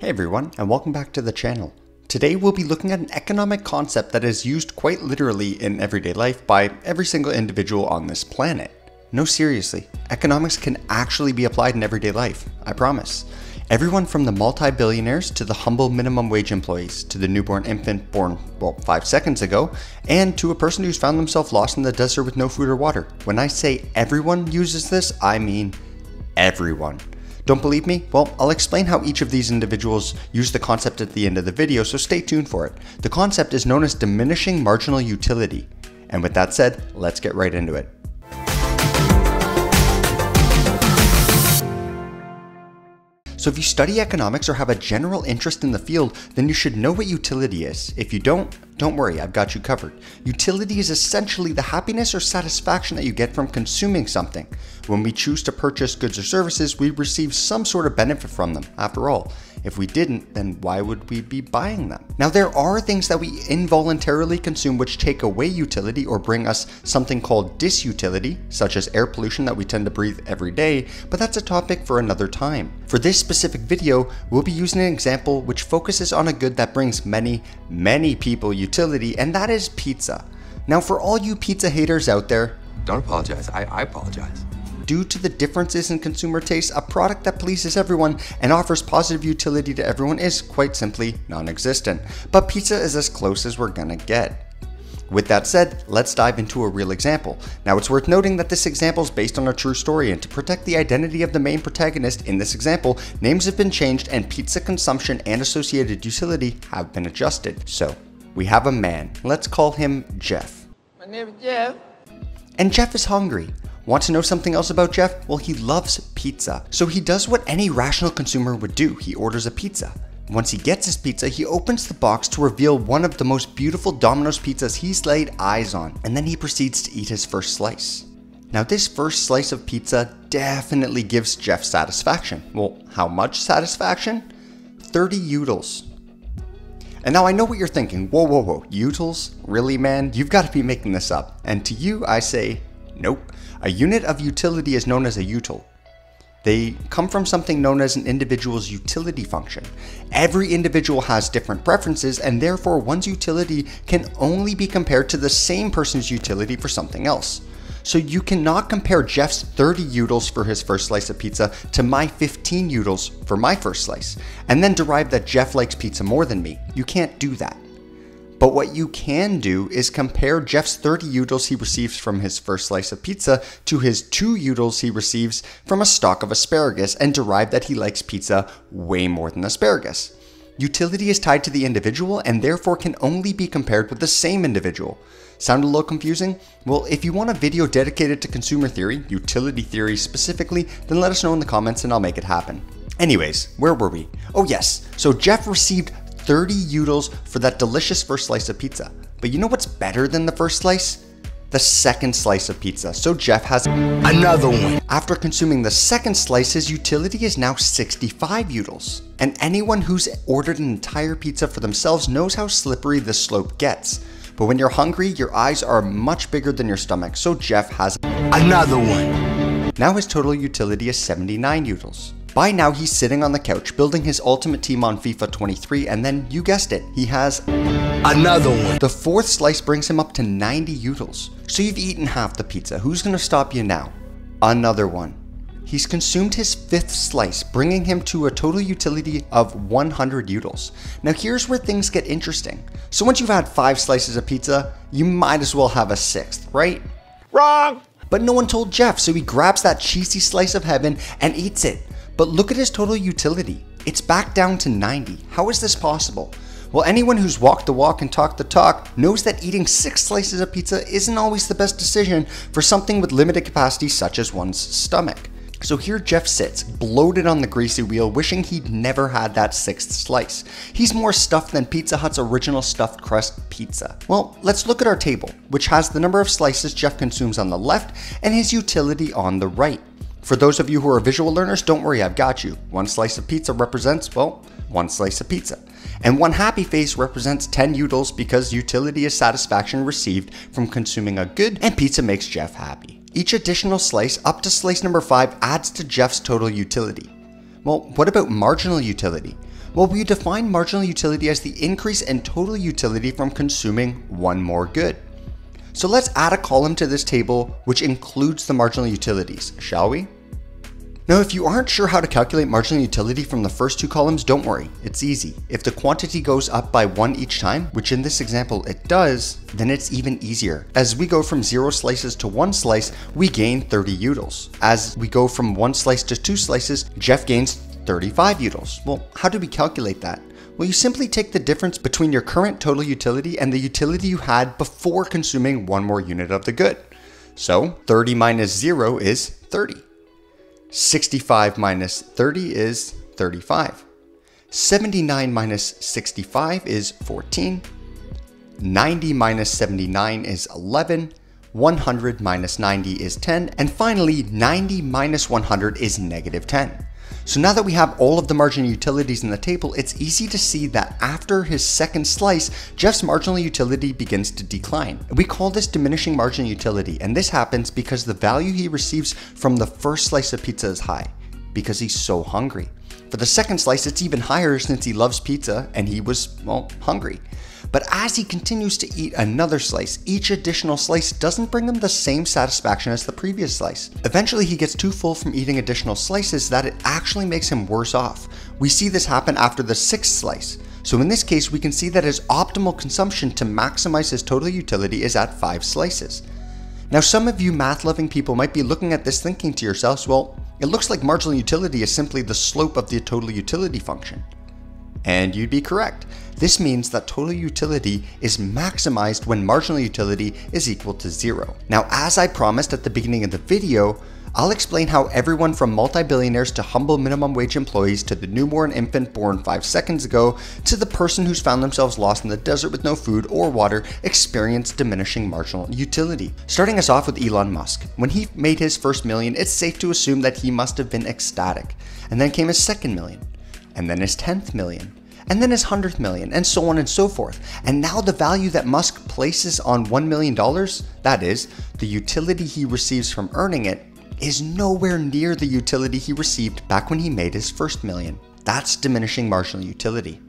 Hey everyone, and welcome back to the channel. Today we'll be looking at an economic concept that is used quite literally in everyday life by every single individual on this planet. No, seriously, economics can actually be applied in everyday life, I promise. Everyone from the multi billionaires to the humble minimum wage employees, to the newborn infant born, well, five seconds ago, and to a person who's found themselves lost in the desert with no food or water. When I say everyone uses this, I mean everyone. Don't believe me? Well, I'll explain how each of these individuals use the concept at the end of the video, so stay tuned for it. The concept is known as diminishing marginal utility. And with that said, let's get right into it. So if you study economics or have a general interest in the field, then you should know what utility is. If you don't, don't worry, I've got you covered. Utility is essentially the happiness or satisfaction that you get from consuming something. When we choose to purchase goods or services, we receive some sort of benefit from them, after all. If we didn't, then why would we be buying them? Now, there are things that we involuntarily consume which take away utility or bring us something called disutility, such as air pollution that we tend to breathe every day, but that's a topic for another time. For this specific video, we'll be using an example which focuses on a good that brings many, many people utility, and that is pizza. Now, for all you pizza haters out there, don't apologize. I, I apologize due to the differences in consumer taste, a product that pleases everyone and offers positive utility to everyone is quite simply non existent. But pizza is as close as we're gonna get. With that said, let's dive into a real example. Now, it's worth noting that this example is based on a true story, and to protect the identity of the main protagonist in this example, names have been changed and pizza consumption and associated utility have been adjusted. So, we have a man. Let's call him Jeff. My name is Jeff. And Jeff is hungry. Want to know something else about Jeff? Well, he loves pizza. So he does what any rational consumer would do he orders a pizza. Once he gets his pizza, he opens the box to reveal one of the most beautiful Domino's pizzas he's laid eyes on, and then he proceeds to eat his first slice. Now, this first slice of pizza definitely gives Jeff satisfaction. Well, how much satisfaction? 30 utils. And now I know what you're thinking. Whoa, whoa, whoa, utils? Really, man? You've got to be making this up. And to you, I say, nope. A unit of utility is known as a util. They come from something known as an individual's utility function. Every individual has different preferences, and therefore one's utility can only be compared to the same person's utility for something else. So you cannot compare Jeff's 30 utils for his first slice of pizza to my 15 utils for my first slice, and then derive that Jeff likes pizza more than me. You can't do that. But what you can do is compare Jeff's 30 utils he receives from his first slice of pizza to his 2 utils he receives from a stalk of asparagus and derive that he likes pizza way more than asparagus. Utility is tied to the individual and therefore can only be compared with the same individual. Sound a little confusing? Well, if you want a video dedicated to consumer theory, utility theory specifically, then let us know in the comments and I'll make it happen. Anyways, where were we? Oh yes, so Jeff received 30 utils for that delicious first slice of pizza. But you know what's better than the first slice? The second slice of pizza. So Jeff has another one. After consuming the second slice, his utility is now 65 utils. And anyone who's ordered an entire pizza for themselves knows how slippery the slope gets. But when you're hungry, your eyes are much bigger than your stomach, so Jeff has another one. Now his total utility is 79 utils. By now, he's sitting on the couch building his ultimate team on FIFA 23, and then you guessed it, he has another one. The fourth slice brings him up to 90 utils. So you've eaten half the pizza. Who's gonna stop you now? Another one. He's consumed his fifth slice, bringing him to a total utility of 100 utils. Now here's where things get interesting. So once you've had five slices of pizza, you might as well have a sixth, right? Wrong! But no one told Jeff, so he grabs that cheesy slice of heaven and eats it. But look at his total utility. It's back down to 90. How is this possible? Well, anyone who's walked the walk and talked the talk knows that eating six slices of pizza isn't always the best decision for something with limited capacity such as one's stomach. So here Jeff sits, bloated on the greasy wheel, wishing he'd never had that sixth slice. He's more stuffed than Pizza Hut's original stuffed crust pizza. Well, let's look at our table, which has the number of slices Jeff consumes on the left and his utility on the right. For those of you who are visual learners, don't worry, I've got you. One slice of pizza represents, well, one slice of pizza. And one happy face represents 10 utils because utility is satisfaction received from consuming a good and pizza makes Jeff happy. Each additional slice up to slice number 5 adds to Jeff's total utility. Well, what about marginal utility? Well, we define marginal utility as the increase in total utility from consuming one more good. So let's add a column to this table which includes the marginal utilities, shall we? Now, if you aren't sure how to calculate marginal utility from the first two columns, don't worry, it's easy. If the quantity goes up by one each time, which in this example it does, then it's even easier. As we go from zero slices to one slice, we gain 30 utils. As we go from one slice to two slices, Jeff gains 35 utils. Well, how do we calculate that? Well, you simply take the difference between your current total utility and the utility you had before consuming one more unit of the good. So 30 minus 0 is 30. 65 minus 30 is 35. 79 minus 65 is 14. 90 minus 79 is 11. 100 minus 90 is 10. And finally, 90 minus 100 is negative 10. So now that we have all of the marginal utilities in the table, it's easy to see that after his second slice, Jeff's marginal utility begins to decline. We call this diminishing marginal utility, and this happens because the value he receives from the first slice of pizza is high, because he's so hungry. For the second slice, it's even higher since he loves pizza and he was, well, hungry. But as he continues to eat another slice, each additional slice doesn't bring him the same satisfaction as the previous slice. Eventually, he gets too full from eating additional slices that it actually makes him worse off. We see this happen after the sixth slice. So in this case, we can see that his optimal consumption to maximize his total utility is at 5 slices. Now some of you math loving people might be looking at this thinking to yourselves, well, it looks like marginal utility is simply the slope of the total utility function. And you'd be correct. This means that total utility is maximized when marginal utility is equal to zero. Now, as I promised at the beginning of the video, I'll explain how everyone from multi-billionaires to humble minimum wage employees to the newborn infant born 5 seconds ago to the person who's found themselves lost in the desert with no food or water experience diminishing marginal utility. Starting us off with Elon Musk. When he made his first million, it's safe to assume that he must have been ecstatic. And then came his second million, and then his 10th million, and then his 100th million, and so on and so forth. And now the value that Musk places on $1 million, that is, the utility he receives from earning it, is nowhere near the utility he received back when he made his first million. That's diminishing marginal utility.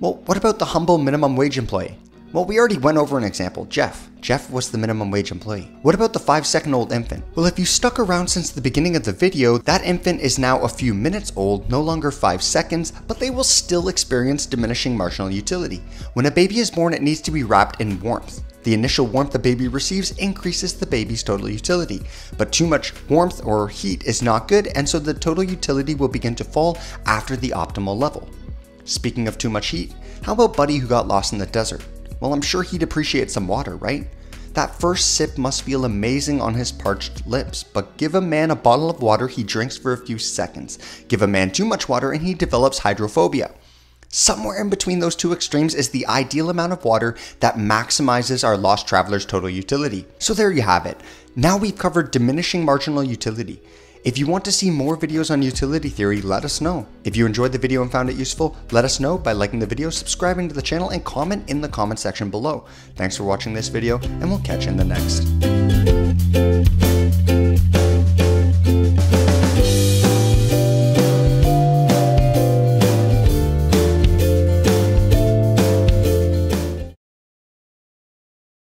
Well, what about the humble minimum wage employee? Well, we already went over an example, Jeff. Jeff was the minimum wage employee. What about the 5 second old infant? Well, if you stuck around since the beginning of the video, that infant is now a few minutes old, no longer 5 seconds, but they will still experience diminishing marginal utility. When a baby is born, it needs to be wrapped in warmth. The initial warmth the baby receives increases the baby's total utility, but too much warmth or heat is not good, and so the total utility will begin to fall after the optimal level. Speaking of too much heat, how about Buddy who got lost in the desert? Well, I'm sure he'd appreciate some water, right? That first sip must feel amazing on his parched lips, but give a man a bottle of water, he drinks for a few seconds. Give a man too much water, and he develops hydrophobia. Somewhere in between those two extremes is the ideal amount of water that maximizes our lost traveler's total utility. So there you have it. Now we've covered diminishing marginal utility. If you want to see more videos on utility theory, let us know. If you enjoyed the video and found it useful, let us know by liking the video, subscribing to the channel, and comment in the comment section below. Thanks for watching this video, and we'll catch you in the next.